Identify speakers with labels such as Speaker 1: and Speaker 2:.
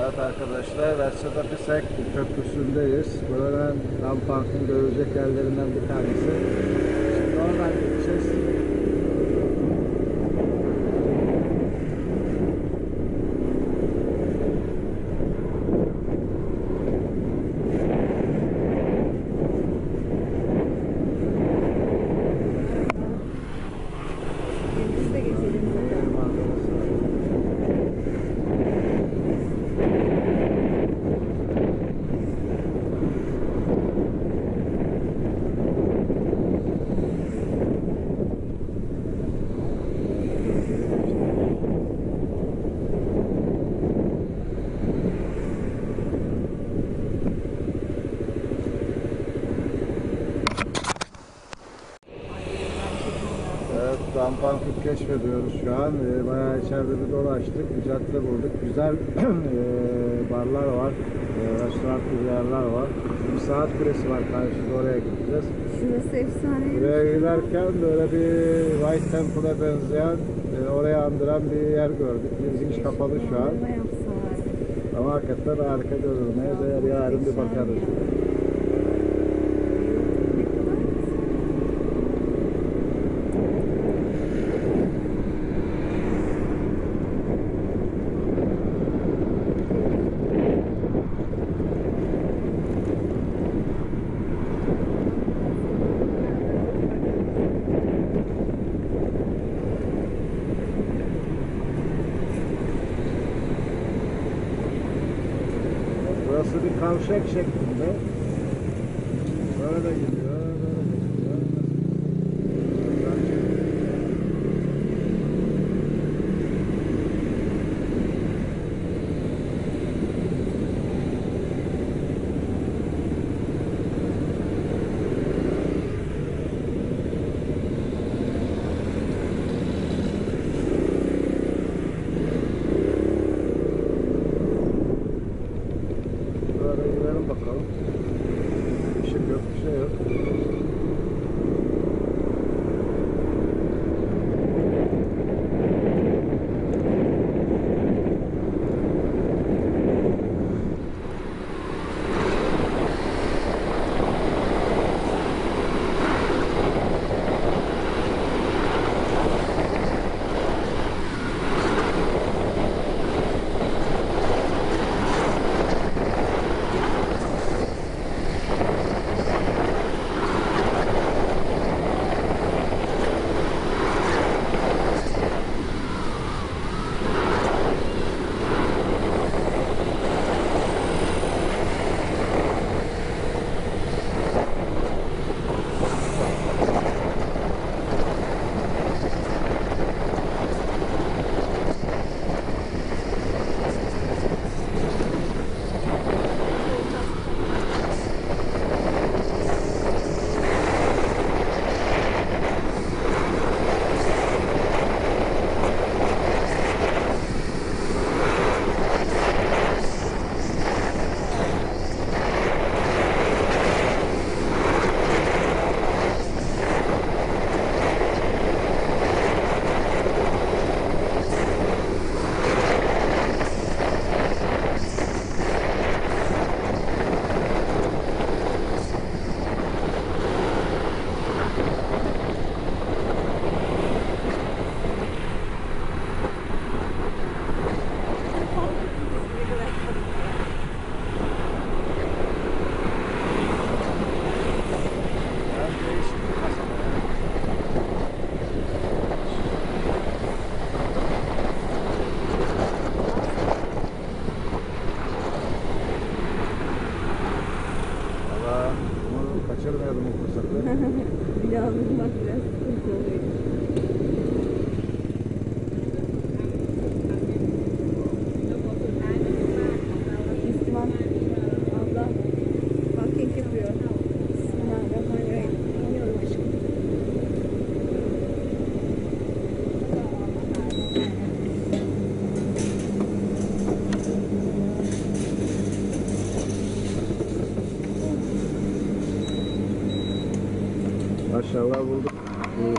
Speaker 1: Evet arkadaşlar, Versada Pisek Köprüsü'ndeyiz. Buradan Rampank'ın görülecek yerlerinden bir tanesi. Şimdi oradan gideceğiz. Evet, Rampank'ı keşfediyoruz şu an. Ee, bayağı içeride bir dolaştık. Bir cadde bulduk. Güzel ee, barlar var. Ee, restoran yerler var. Bir saat kulesi var karşıda oraya gideceğiz.
Speaker 2: Şurası efsane.
Speaker 1: Buraya giderken böyle bir White Temple'a benzeyen, e, oraya andıran bir yer gördük. Giriş kapalı şu an. Ama hakikaten harika görünmeye değer. Yarın bir bakarız. Burası bir kavşak şeklinde. Böyle gidiyor,
Speaker 2: 嗯。
Speaker 1: Maşallah bulduk.
Speaker 2: Evet.